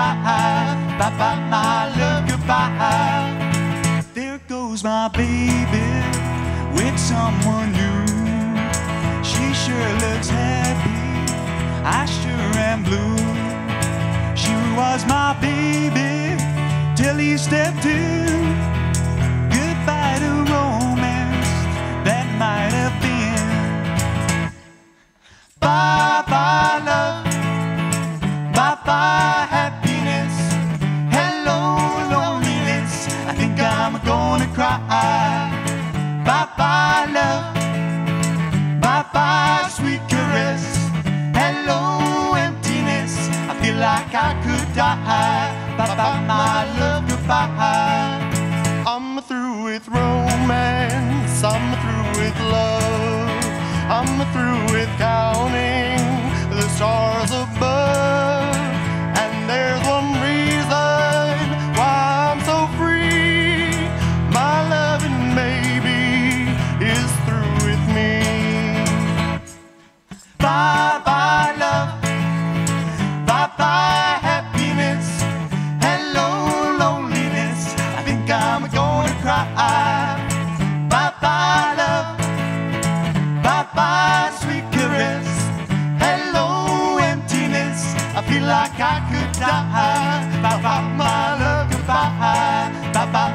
die. Bye bye, my love, goodbye. There goes my baby with someone new. She sure looks happy. I sure am blue. She was my baby till he stepped in. Like I could die. Bye bye my love goodbye. I'm through with romance. I'm through with love. I'm through with counting the stars above. And there's one reason why I'm so free. My loving baby is through with me. Bye bye like I could die. Bye bye, my love, goodbye. Bye bye,